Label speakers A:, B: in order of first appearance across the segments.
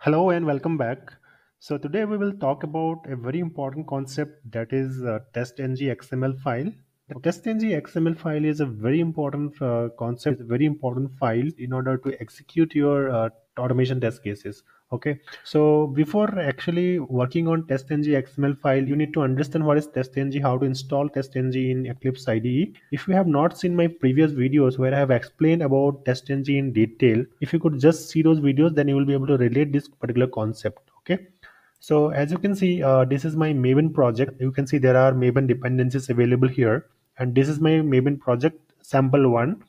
A: Hello and welcome back. So today we will talk about a very important concept that is uh, testng XML file. Testng XML file is a very important uh, concept, a very important file in order to execute your uh, automation test cases okay? So before actually working on testng xml file you need to understand what is testng how to install testng in eclipse ide if you have not seen my previous videos where i have explained about testng in detail if you could just see those videos then you will be able to relate this particular concept okay? So as you can see uh, this is my maven project. You can see there are maven dependencies available here and this is my maven project sample one.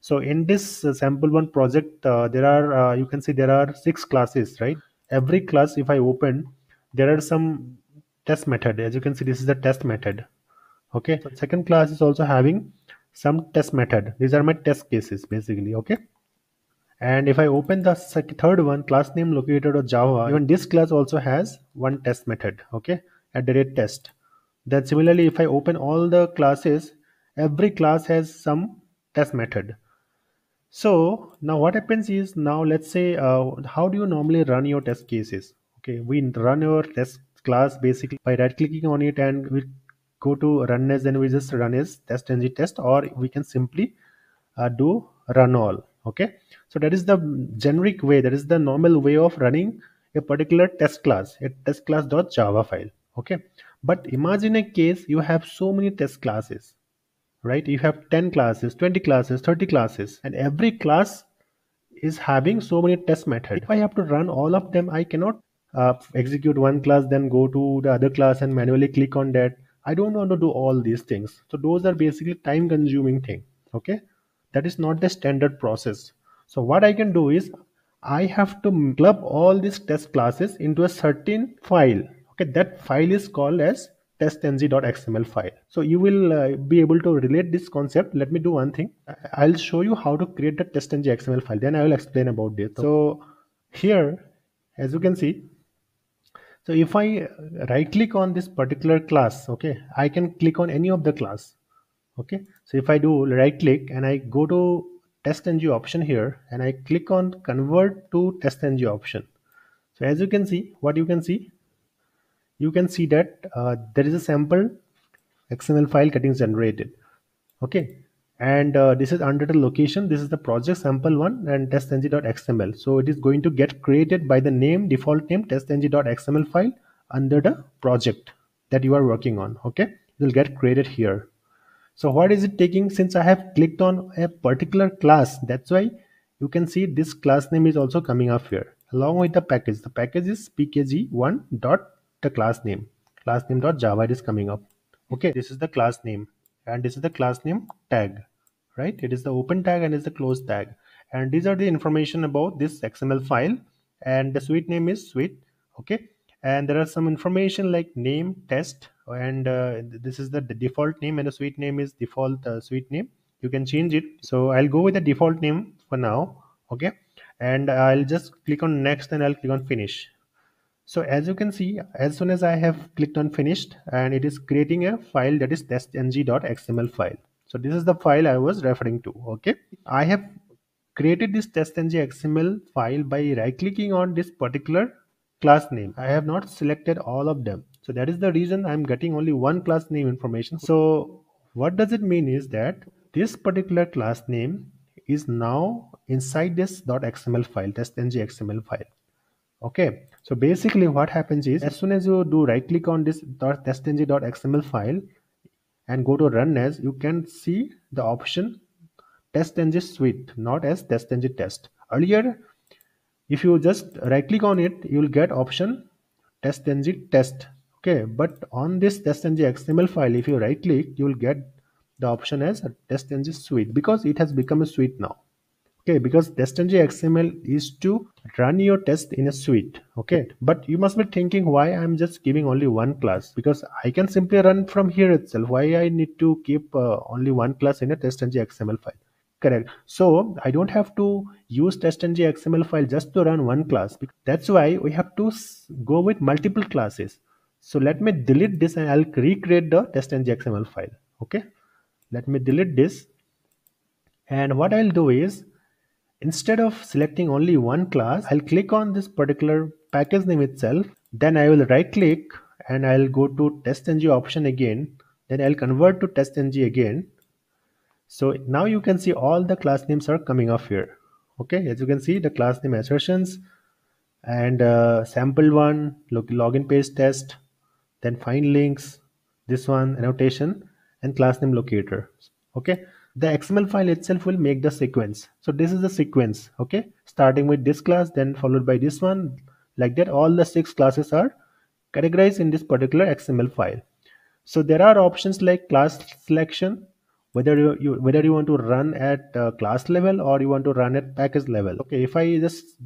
A: So in this uh, sample one project uh, there are uh, you can see there are six classes right? Every class if i open there are some test method. As you can see this is the test method. Okay? So second class is also having some test method. These are my test cases basically. Okay? And if i open the third one class name locator or java even this class also has one test method. Okay? At the rate test. Then similarly if i open all the classes every class has some test method so now what happens is now let's say uh, how do you normally run your test cases? Okay, we run your test class basically by right clicking on it and we go to run as and we just run as test ng test or we can simply uh, do run all. Okay, so that is the generic way, that is the normal way of running a particular test class, a test class.java file. Okay, but imagine a case you have so many test classes right? You have 10 classes 20 classes 30 classes and every class is having so many test methods if i have to run all of them i cannot uh, execute one class then go to the other class and manually click on that. I don't want to do all these things. So those are basically time consuming thing okay? That is not the standard process. So what i can do is i have to club all these test classes into a certain file okay? That file is called as testng.xml file. So you will uh, be able to relate this concept. Let me do one thing. I'll show you how to create the testng xml file. Then i will explain about this. So here as you can see so if i right click on this particular class okay i can click on any of the class okay? So if i do right click and i go to testng option here and i click on convert to testng option. So as you can see what you can see you can see that uh, there is a sample XML file getting generated. Okay, and uh, this is under the location. This is the project sample one and testng.xml. So it is going to get created by the name default name testng.xml file under the project that you are working on. Okay, it will get created here. So what is it taking? Since I have clicked on a particular class, that's why you can see this class name is also coming up here along with the package. The package is pkg1 dot the class name. Class name dot java is coming up. Okay this is the class name and this is the class name tag right? It is the open tag and is the close tag. And these are the information about this xml file and the suite name is suite okay? And there are some information like name test and uh, this is the, the, default name and the suite name is default uh, suite name. You can change it. So i'll go with the default name for now okay? And i'll just click on next and i'll click on finish so as you can see, as soon as I have clicked on finished and it is creating a file that is testng.xml file. So this is the file I was referring to. Okay. I have created this testng.xml file by right clicking on this particular class name. I have not selected all of them. So that is the reason I'm getting only one class name information. So what does it mean is that this particular class name is now inside this .xml file, testng.xml file okay so basically what happens is as soon as you do right click on this testng.xml file and go to run as you can see the option testng suite not as testng test. Earlier if you just right click on it you will get option testng test. Okay but on this testng xml file if you right click you will get the option as testng suite because it has become a suite now okay because testng xml is to run your test in a suite. Okay but you must be thinking why i'm just giving only one class? Because i can simply run from here itself. Why i need to keep uh, only one class in a testng xml file? Correct. So i don't have to use testng xml file just to run one class. That's why we have to go with multiple classes. So let me delete this and i'll recreate the testng xml file. Okay? Let me delete this. And what i'll do is Instead of selecting only one class, I'll click on this particular package name itself. Then I will right click and I'll go to testng option again. Then I'll convert to testng again. So now you can see all the class names are coming up here. Okay as you can see the class name assertions and uh, sample one log login page test then find links this one annotation and class name locator. Okay the xml file itself will make the sequence. So this is the sequence okay? Starting with this class then followed by this one. Like that all the six classes are categorized in this particular xml file. So there are options like class selection whether you, you whether you want to run at uh, class level or you want to run at package level. Okay if i just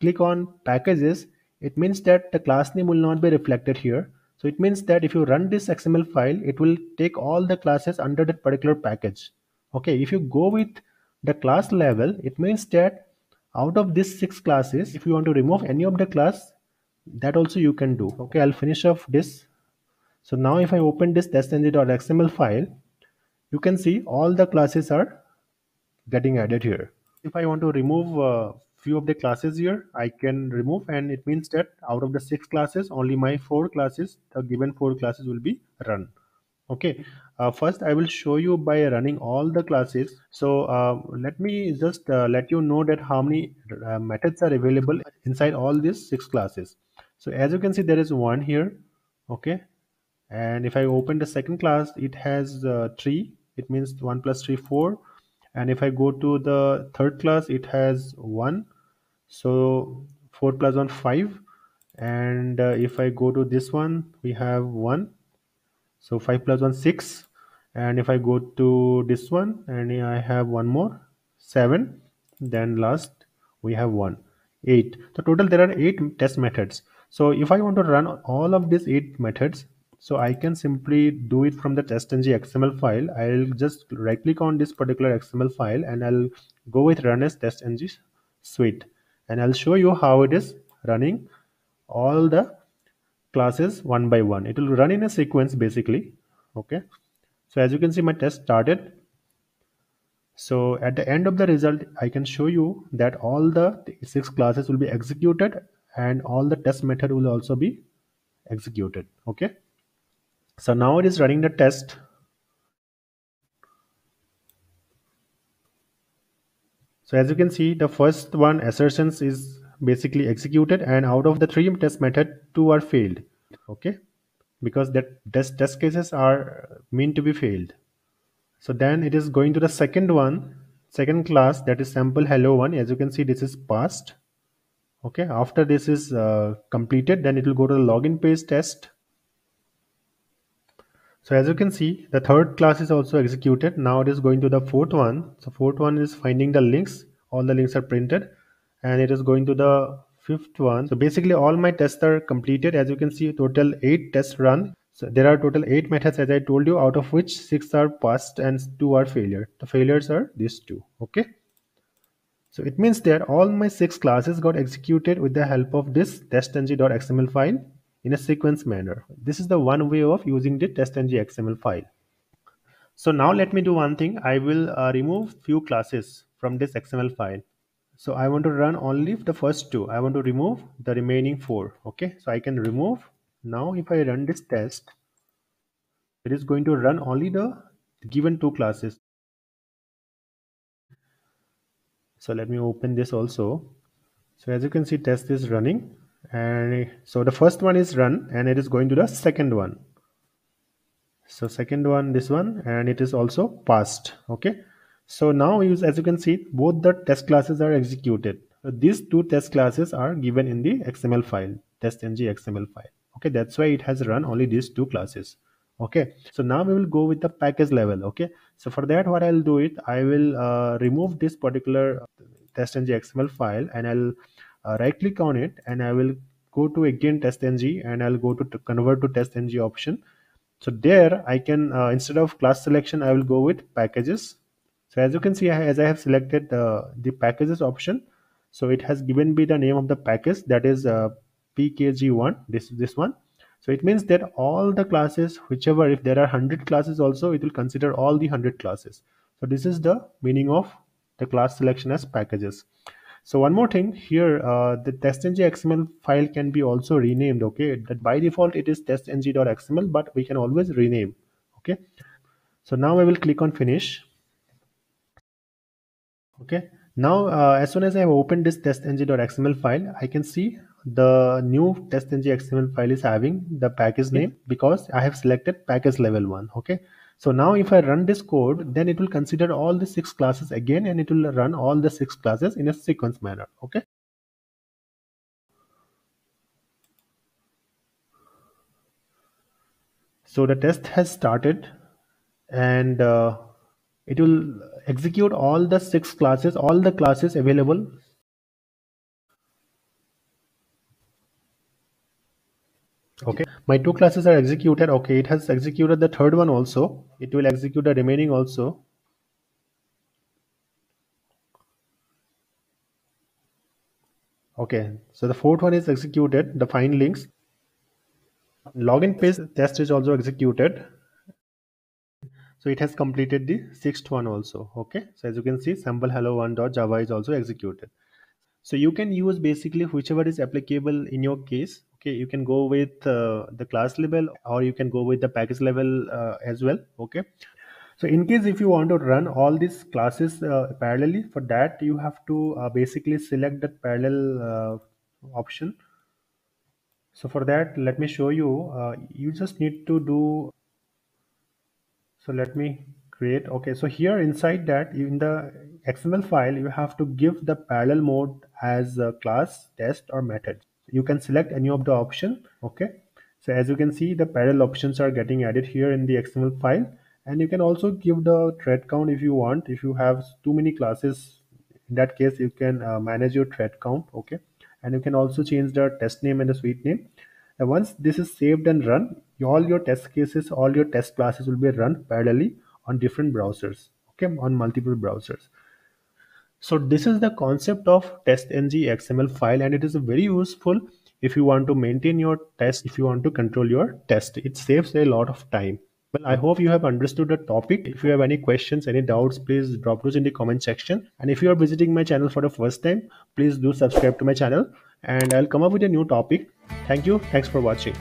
A: click on packages it means that the class name will not be reflected here. So it means that if you run this xml file it will take all the classes under that particular package okay if you go with the class level it means that out of these six classes if you want to remove any of the class that also you can do. Okay i'll finish off this. So now if i open this testng.xml file you can see all the classes are getting added here. If i want to remove uh, few of the classes here I can remove and it means that out of the six classes only my four classes the given four classes will be run okay uh, first I will show you by running all the classes. So uh, let me just uh, let you know that how many uh, methods are available inside all these six classes. So as you can see there is one here okay? And if I open the second class it has uh, three. It means 1 plus 3 4 and if I go to the third class it has 1 so 4 plus 1 5 and uh, if I go to this one we have 1 so 5 plus 1 6 and if I go to this one and I have one more 7 then last we have 1 8 so total there are 8 test methods. So if I want to run all of these 8 methods so I can simply do it from the testng XML file. I'll just right click on this particular XML file and I'll go with run as testng suite. And I'll show you how it is running all the classes one by one. It will run in a sequence basically. Okay. So as you can see my test started. So at the end of the result I can show you that all the six classes will be executed and all the test method will also be executed. Okay. So now it is running the test. So as you can see, the first one assertions is basically executed and out of the three test method, two are failed. Okay. Because that test, test cases are meant to be failed. So then it is going to the second one, second class that is sample hello one. As you can see, this is passed. Okay. After this is uh, completed, then it will go to the login page test so as you can see, the third class is also executed. Now it is going to the fourth one. So fourth one is finding the links. All the links are printed and it is going to the fifth one. So basically all my tests are completed. As you can see, total eight tests run. So there are total eight methods as I told you, out of which six are passed and two are failure. The failures are these two. Okay. So it means that all my six classes got executed with the help of this testng.xml file in a sequence manner. This is the one way of using the testng XML file. So now let me do one thing. I will uh, remove few classes from this XML file. So I want to run only the first two. I want to remove the remaining four. Okay, so I can remove. Now if I run this test, it is going to run only the given two classes. So let me open this also. So as you can see, test is running and so the first one is run and it is going to the second one so second one this one and it is also passed okay so now as you can see both the test classes are executed these two test classes are given in the xml file testng xml file okay that's why it has run only these two classes okay so now we will go with the package level okay so for that what i'll do it i will uh, remove this particular testng xml file and i'll uh, right click on it and I will go to again testng and I'll go to, to convert to testng option. So there I can uh, instead of class selection I will go with packages. So as you can see as I have selected uh, the packages option so it has given me the name of the package that is uh, pkg1 this this one so it means that all the classes whichever if there are 100 classes also it will consider all the 100 classes so this is the meaning of the class selection as packages so one more thing here, uh, the testng XML file can be also renamed. Okay, that by default it is testng.xml, but we can always rename. Okay, so now I will click on finish. Okay, now uh, as soon as I have opened this testng.xml file, I can see the new testng XML file is having the package name because I have selected package level one. Okay, so now if I run this code, then it will consider all the six classes again and it will run all the six classes in a sequence manner. Okay. So the test has started and uh, it will execute all the six classes, all the classes available. Okay, my two classes are executed. Okay, it has executed the third one also. It will execute the remaining also. Okay, so the fourth one is executed, the find links. Login page test is also executed. So it has completed the sixth one also. Okay, so as you can see, sample hello one.java is also executed. So you can use basically whichever is applicable in your case. Okay, you can go with uh, the class level or you can go with the package level uh, as well. Okay, so in case if you want to run all these classes uh, parallelly, for that you have to uh, basically select that parallel uh, option. So for that, let me show you. Uh, you just need to do. So let me create. Okay, so here inside that in the XML file, you have to give the parallel mode as a class, test, or method. You can select any of the option. Okay. So as you can see, the parallel options are getting added here in the XML file and you can also give the thread count if you want if you have too many classes in that case you can uh, manage your thread count okay and you can also change the test name and the suite name and once this is saved and run all your test cases all your test classes will be run parallelly on different browsers okay on multiple browsers so this is the concept of testng xml file and it is very useful if you want to maintain your test if you want to control your test it saves a lot of time well, I hope you have understood the topic. If you have any questions, any doubts, please drop those in the comment section. And if you are visiting my channel for the first time, please do subscribe to my channel and I'll come up with a new topic. Thank you. Thanks for watching.